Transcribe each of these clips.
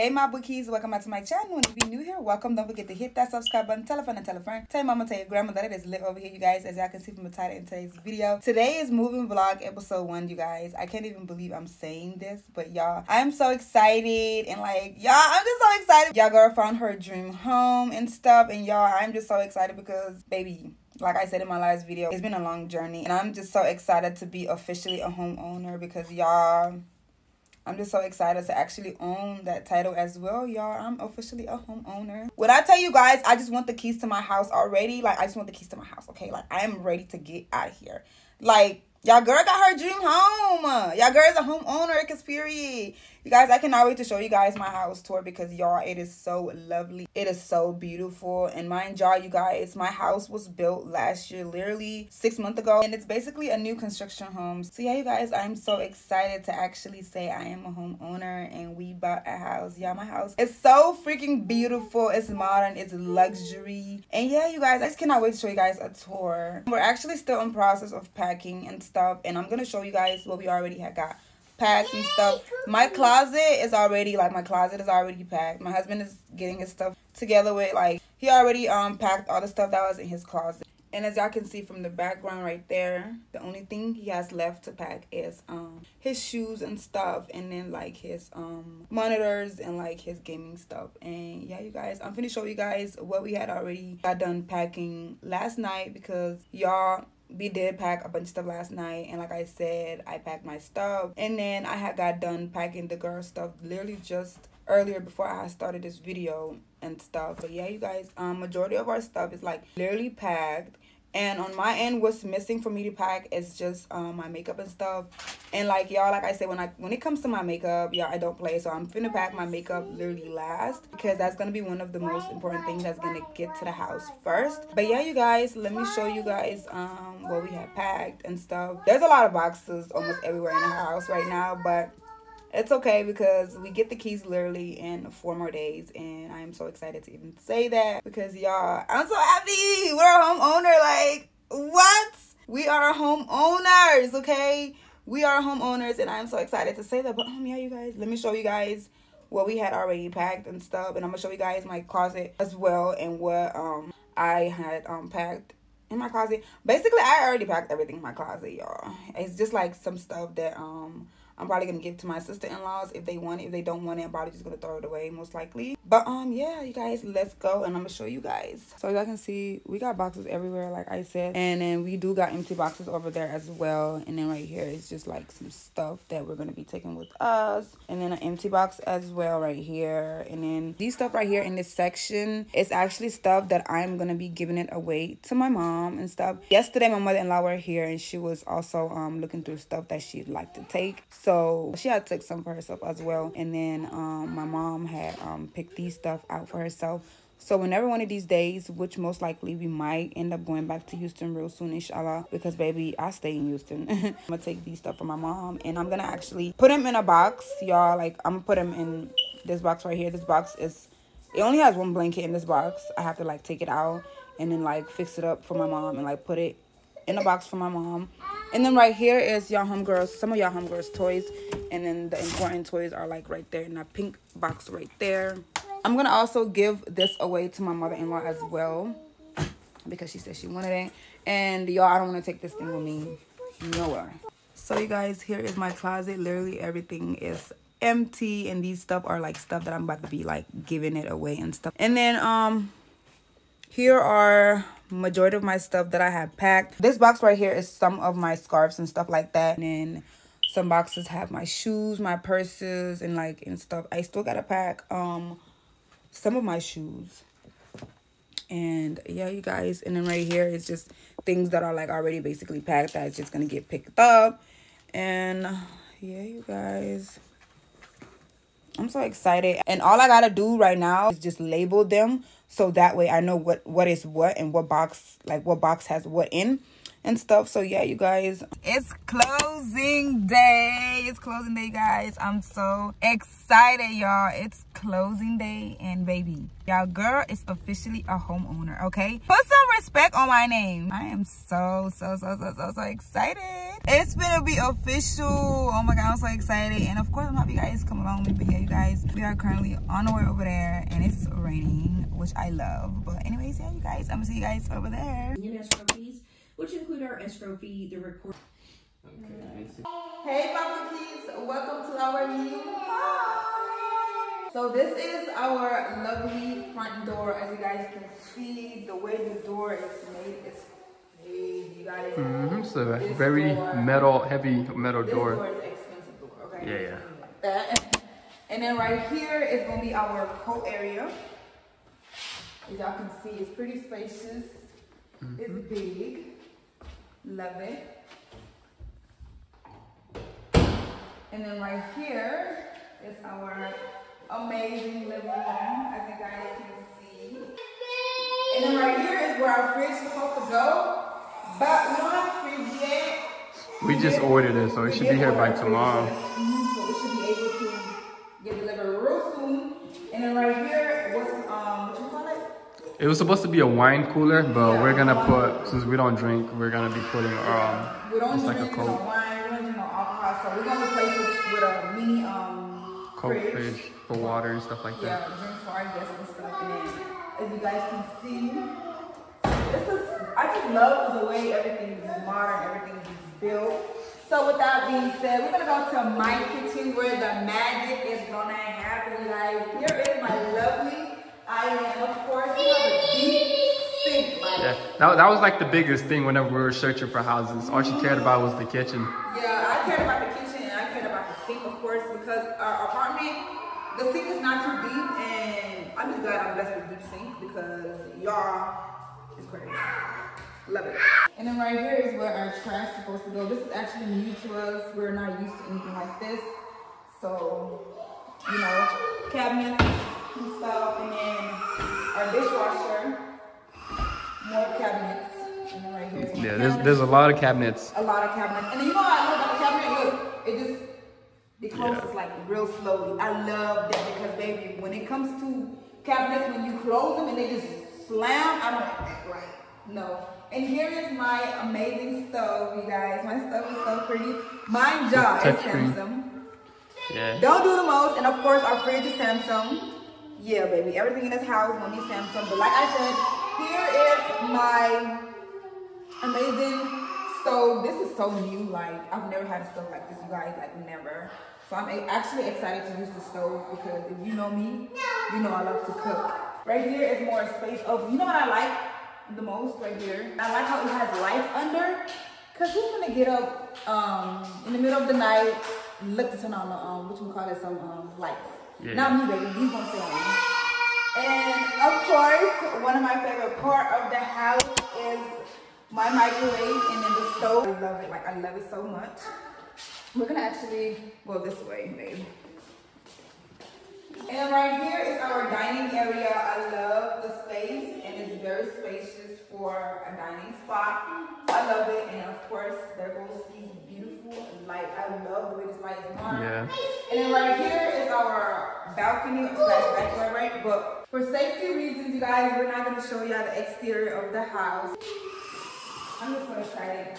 Hey my bookies, welcome back to my channel. And if you're new here, welcome. Don't forget to hit that subscribe button, tell a friend and tell a friend. Tell your mama, tell your grandma that it is lit over here, you guys, as y'all can see from the title in today's video. Today is moving vlog episode one, you guys. I can't even believe I'm saying this, but y'all, I'm so excited and like y'all, I'm just so excited. Y'all girl found her dream home and stuff, and y'all, I'm just so excited because baby, like I said in my last video, it's been a long journey and I'm just so excited to be officially a homeowner because y'all I'm just so excited to actually own that title as well, y'all. I'm officially a homeowner. When I tell you guys, I just want the keys to my house already. Like, I just want the keys to my house, okay? Like, I am ready to get out of here. Like, y'all girl got her dream home. Y'all girl is a homeowner, cause period. You guys, I cannot wait to show you guys my house tour because y'all, it is so lovely. It is so beautiful. And mind y'all, you guys, my house was built last year, literally six months ago. And it's basically a new construction home. So yeah, you guys, I'm so excited to actually say I am a homeowner and we bought a house. Yeah, my house is so freaking beautiful. It's modern, it's luxury. And yeah, you guys, I just cannot wait to show you guys a tour. We're actually still in process of packing and stuff. And I'm going to show you guys what we already had got packed and stuff. My closet is already like my closet is already packed. My husband is getting his stuff together with like he already um packed all the stuff that was in his closet. And as y'all can see from the background right there, the only thing he has left to pack is um his shoes and stuff and then like his um monitors and like his gaming stuff. And yeah, you guys, I'm finna show you guys what we had already got done packing last night because y'all we did pack a bunch of stuff last night and like i said i packed my stuff and then i had got done packing the girl stuff literally just earlier before i started this video and stuff. But yeah you guys um majority of our stuff is like literally packed and on my end what's missing for me to pack is just um my makeup and stuff. And like y'all like i said when i when it comes to my makeup y'all i don't play so i'm finna pack my makeup literally last because that's gonna be one of the most important things that's gonna get to the house first. But yeah you guys let me show you guys um what we had packed and stuff. There's a lot of boxes almost everywhere in the house right now but it's okay because we get the keys literally in four more days and i'm so excited to even say that because y'all i'm so happy! We're a homeowner like what? We are homeowners okay? We are homeowners and i'm so excited to say that but um yeah you guys let me show you guys what we had already packed and stuff and i'm gonna show you guys my closet as well and what um i had um packed in my closet. Basically i already packed everything in my closet y'all. It's just like some stuff that um I'm probably gonna give to my sister-in-laws if they want it. If they don't want it, I'm probably just gonna throw it away most likely. But um yeah, you guys, let's go and I'm gonna show you guys. So as y'all can see, we got boxes everywhere, like I said. And then we do got empty boxes over there as well. And then right here is just like some stuff that we're gonna be taking with us. And then an empty box as well right here. And then these stuff right here in this section is actually stuff that I'm gonna be giving it away to my mom and stuff. Yesterday my mother-in-law were here and she was also um looking through stuff that she'd like to take. So so she had took some for herself as well. And then um, my mom had um, picked these stuff out for herself. So whenever one of these days, which most likely we might end up going back to Houston real soon, inshallah, because baby, I stay in Houston. I'm gonna take these stuff for my mom and I'm gonna actually put them in a box, y'all. Like I'm gonna put them in this box right here. This box is, it only has one blanket in this box. I have to like take it out and then like fix it up for my mom and like put it in a box for my mom. And then right here is y'all homegirls, some of y'all homegirls toys. And then the important toys are like right there in that pink box right there. I'm going to also give this away to my mother-in-law as well. Because she said she wanted it. And y'all, I don't want to take this thing with me nowhere. So you guys, here is my closet. Literally everything is empty. And these stuff are like stuff that I'm about to be like giving it away and stuff. And then um here are majority of my stuff that I have packed. This box right here is some of my scarves and stuff like that. And then some boxes have my shoes, my purses, and like and stuff. I still gotta pack um some of my shoes. And yeah, you guys. And then right here is just things that are like already basically packed that's just gonna get picked up. And yeah, you guys. I'm so excited. And all I gotta do right now is just label them so that way I know what what is what and what box like what box has what in. And stuff. So yeah, you guys, it's closing day. It's closing day, guys. I'm so excited, y'all. It's closing day and baby, y'all girl is officially a homeowner, okay? Put some respect on my name. I am so, so, so, so, so, so excited. It's gonna be official. Oh my God, I'm so excited. And of course, I'm happy you guys come along with me. But yeah, you guys, we are currently on the way over there and it's raining, which I love. But anyways, yeah, you guys, I'm gonna see you guys over there which include our escrow fee, the record. Okay. Hey, Papa Keys, welcome to our new home. So this is our lovely front door. As you guys can see, the way the door is made is made. You guys. Mm -hmm. So very door, metal, heavy metal this door. door is expensive door. Okay. Yeah, yeah. That. And then right here is gonna be our coat area. As y'all can see, it's pretty spacious. Mm -hmm. It's big. Love it. And then right here is our amazing living room, as you guys can see. And then right here is where our fridge is supposed to go, but we don't have a fridge yet. We, we just did, ordered it, so it should be here by tomorrow. Mm -hmm, so we should be able to get delivered real soon. And then right here, what's um, what you call it? It was supposed to be a wine cooler, but yeah, we're gonna put since we don't drink, we're gonna be putting um we don't like a coke. No wine, we don't drink no alcohol, so we're gonna replace it with a mini um coke fridge, fridge for water and stuff like yeah, that. Yeah, drink for our guests and stuff. And as you guys can see, this is I just love the way everything is modern, everything is built. So with that being said, we're gonna go to my kitchen where the magic is gonna happen, guys. Here is my lovely island, of course. We have a deep sink. Like, yeah, that, that was like the biggest thing whenever we were searching for houses. All she cared about was the kitchen. Yeah, I cared about the kitchen and I cared about the sink, of course, because our apartment, the sink is not too deep, and I'm just glad I'm blessed with deep sink because y'all is crazy. Love it. And then right here is where our trash is supposed to go. This is actually new to us. We're not used to anything like this. So, you know, cabinets and stuff. And then our dishwasher, more cabinets. Right here. Yeah, cabinets. there's there's a lot of cabinets. A lot of cabinets. And then you know what I love about the cabinet? Look, it just it closes yeah. like real slowly. I love that because baby, when it comes to cabinets, when you close them and they just slam, I don't like that. Right? No. And here is my amazing stove, you guys. My stove is so pretty. My job is Samsung. Yeah. Don't do the most. And of course, our fridge is Samsung. Yeah, baby. Everything in this house will be Samsung. But like I said, here is my amazing stove. This is so new. Like, I've never had a stove like this, you guys. Like, never. So I'm actually excited to use the stove because if you know me, you know I love to cook. Right here is more space of, you know what I like? the most right here. I like how it has lights under. Cause who's gonna get up um, in the middle of the night, look to turn on the um, what call it, some um, lights. Yeah. Not me, baby. You gonna stay on. And of course, one of my favorite part of the house is my microwave and then the stove. I love it. Like I love it so much. We're gonna actually go this way, babe. And right here is our dining area. I love the space and it's very spacious for a dining spot. I love it. And of course, there goes these beautiful light. I love the way this light is on. Yeah. And then right here is our balcony slash backyard, right? But for safety reasons, you guys, we're not going to show you the exterior of the house. I'm just so excited.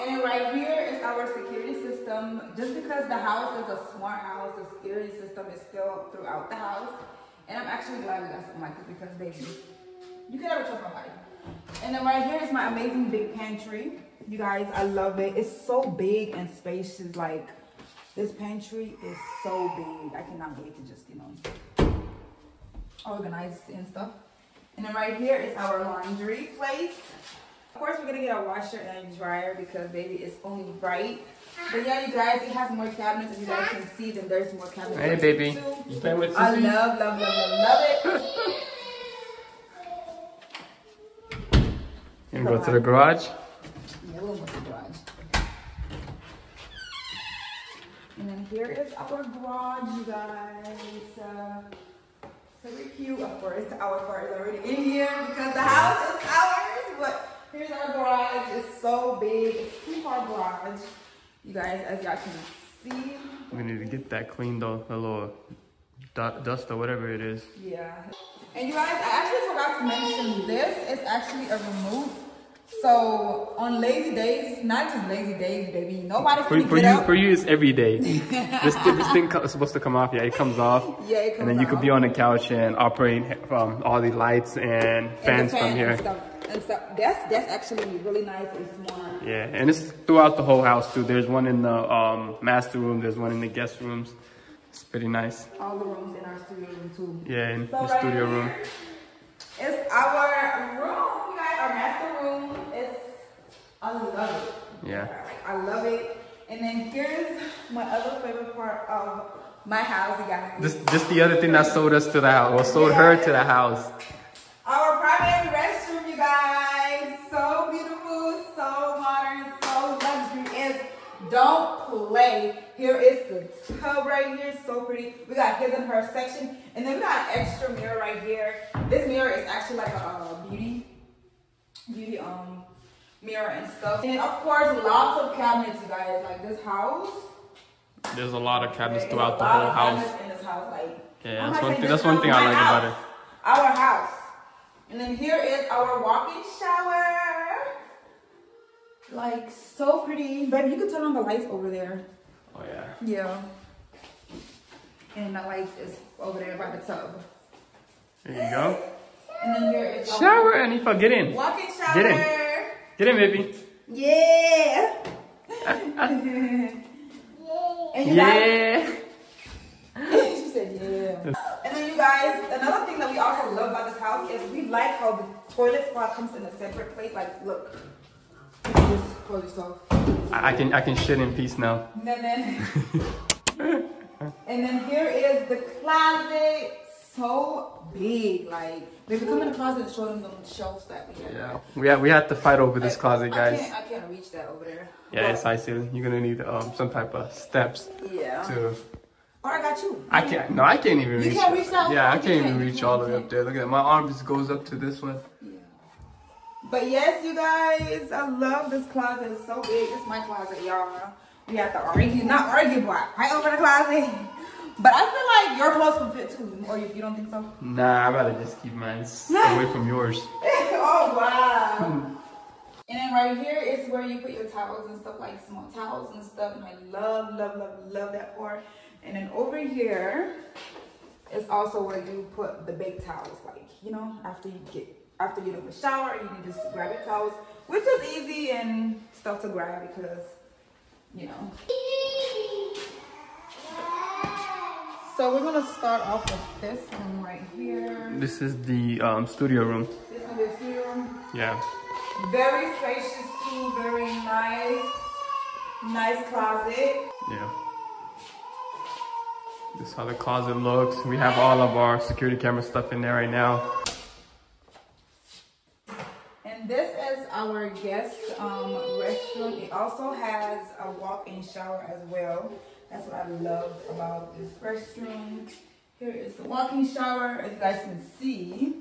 And then right here is our security system. Just because the house is a smart house, the security system is still throughout the house. And I'm actually glad we got something like this because baby, you can never trust nobody. And then right here is my amazing big pantry. You guys, I love it. It's so big and spacious. Like this pantry is so big. I cannot wait to just, you know, organize and stuff. And then right here is our laundry place. Of course, we're gonna get a washer and a dryer because baby, it's only right. But yeah, you guys, it has more cabinets. As you guys can see, then there's more cabinets. Hey, baby. You playing with I love, love, love, love, love it. You go to the garage? Yeah, we'll go to the garage. And then here is our garage, you guys. Uh, so very cute. Of course, our car is already in here because the house is ours. But Here's our garage. It's so big. It's two car garage. You guys, as y'all can see. We need to get that cleaned though, a little dust or whatever it is. Yeah. And you guys, I actually forgot to mention this is actually a remove. So on lazy days, not just lazy days, baby. Nobody's For, gonna for you, up. for you, it's every day. this this thing is supposed to come off. Yeah, it comes off. Yeah, it And then comes you could be on the couch and operate um, all the lights and And fans fan from here. And stuff, and stuff. That's that's actually really nice and smart. Yeah, and it's throughout the whole house too. There's one in the um, master room. There's one in the guest rooms. It's pretty nice. All the rooms in our studio room too. Yeah, in So the right studio room. It's our room, you guys. Our master room. It's I love it. Yeah. Like, I love it. And then here's my other favorite part of my house, you guys. This this the other thing that sold us to the house, or sold her to the house. Our primary restroom, you guys. So beautiful, so modern, so luxurious. Don't play. Here is the tub right here, so pretty. We got his and her section, and then we got an extra mirror right here. This mirror is actually like a, uh beauty, beauty um mirror and stuff. And of course, lots of cabinets, you guys. Like this house. There's a lot of cabinets throughout the whole house. in this house. Like, Yeah, that's one thing- that's one thing I like about it. Our house. And then here is our walk-in shower. Like so pretty. Baby, you can turn on the lights over there. Oh yeah. Yeah. And the lights is over there by the tub. There you go. And then here is Shower, Anifa, get in. walk-in shower. Get in. Get in, baby. Yeah. and you guys, Yeah. she said, yeah. And then you guys, another thing that we also love about this house is we like how the toilet spot comes in a separate place. Like, look, you can just close yourself. I, I can I can shit in peace now. And then, and then here is the closet. So big, like, baby, come in the closet and show them the shelves that we have. Yeah. We had we had to fight over this closet, I guys. can't, I can't reach that over there. Yeah, But- it's isolated. You're gonna need um some type of steps Yeah. to. Or I got you. I can't. No, I can't even You reach. can't reach that Yeah, I can't even can't, you reach can't, all you the way up there. Look at that. My arm just goes up to this one. Yeah. But yes, you guys, I love this closet. It's so big. It's my closet, y'all. We have to argue, not argue, but right over the closet. But I feel like your clothes can fit too, or you, you don't think so? Nah, I'd rather just keep mine away from yours. oh wow. And then right here is where you put your towels and stuff like small towels and stuff. And I love, love, love, love that part. And then over here is also where you put the big towels. Like, you know, after you get after you do the shower, you can just grab your towels, which is easy and stuff to grab because, you know. So we're gonna start off with this one right here. This is the um, studio room. This one is here. Yeah. Very spacious too, very nice. Nice closet. Yeah. This is how the closet looks. We have all of our security camera stuff in there right now. And this is our guest um, restroom. It also has a walk-in shower as well. That's what I love about this restroom. Here is the walk-in shower, as you guys can see.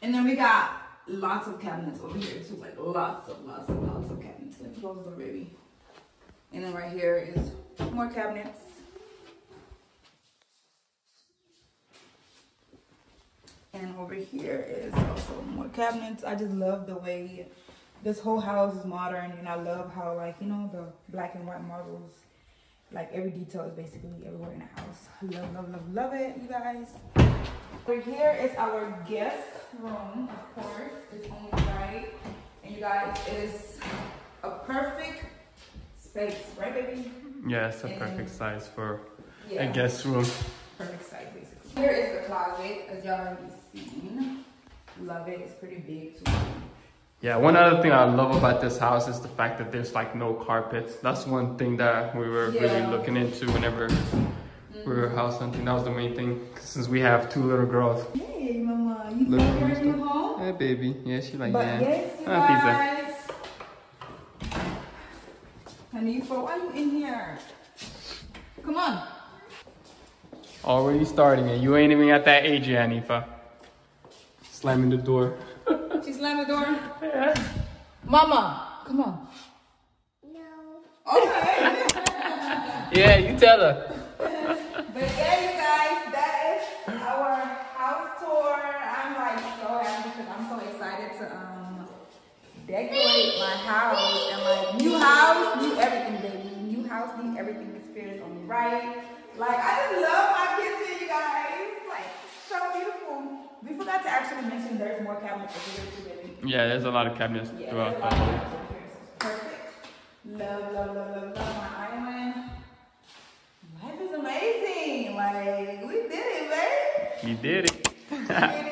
And then we got lots of cabinets over here too, like lots of lots of lots of cabinets. Me close the baby. And then right here is more cabinets. And over here is also more cabinets. I just love the way this whole house is modern and I love how like, you know, the black and white marbles, like every detail is basically everywhere in the house. Love, love, love, love it, you guys. Over here is our guest room, of course. It's only right. And you guys, it is a perfect space, right baby? Yeah, it's a And- perfect size for Yeah. a guest room. perfect size basically. Here is the closet, as y'all already seen. Love it, it's pretty big too. Yeah, one other thing I love about this house is the fact that there's like no carpets. That's one thing that we were really looking into whenever we were house hunting. That was the main thing since we have two little girls. Hey mama, you Look like at your this new stuff. home? Hey baby, yeah, she like But that. yes, you Ah, pizza. guys. Hanifa, why you in here? Come on. Already starting it. You ain't even at that age yet, Anifa. Slamming the door. She She the door? Yeah. Mama, come on. No. Okay. Yeah, you tell her. but yeah, you guys, that is our house tour. I'm like so happy because I'm so excited to um decorate my house and like new house, new everything, baby. New house, new everything experience on the right. Like I just love my kitchen, you guys. Like so beautiful. We forgot to actually mention there's more cabinets over here too, baby. Yeah, there's a lot of cabinets Yeah, throughout the whole. of cabinets over here, so it's perfect. Love, love, love, love, love my island. Life is amazing. Like we did it, babe. You did it. We did